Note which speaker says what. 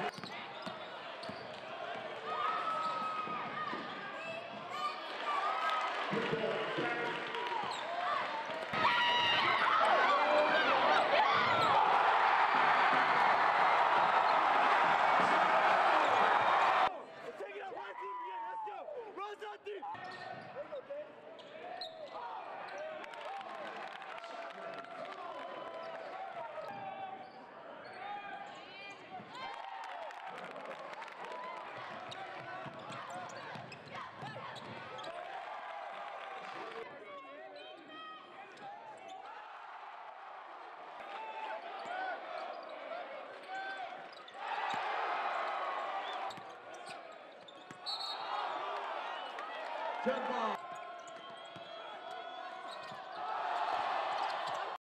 Speaker 1: Thank you.
Speaker 2: Jump ball.